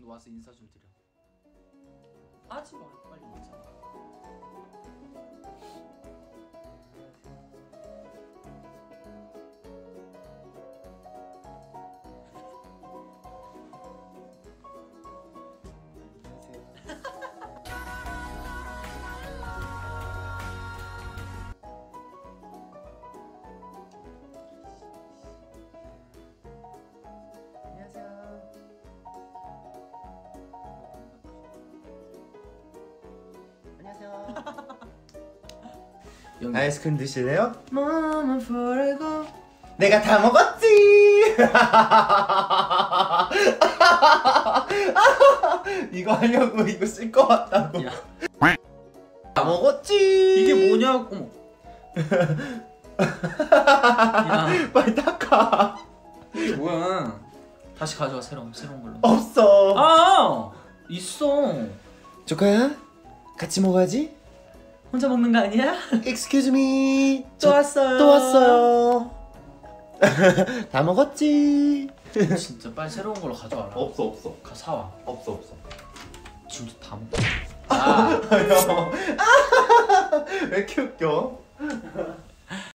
너 와서 인사 좀 드려. 하지 마 빨리 인사. 연기. 아이스크림 드실래요? 내가 다 먹었지. 이거 하려고 이거 쓸 것 같다고. 야. 다 먹었지. 이게 뭐냐고. 야 빨리 닦아. 이게 뭐야? 다시 가져와 새로운 새로운 걸로. 없어. 아 있어. 조카야, 같이 먹어야지. 혼자 먹는 거 아니야? Excuse me. 또 왔어요. 또 왔어요. 다 먹었지. 진짜 빨리 새로운 걸로 가져와라. 없어 없어 가 사와. 없어 없어. 지금도 다 먹고. 아 왜 이렇게 웃겨?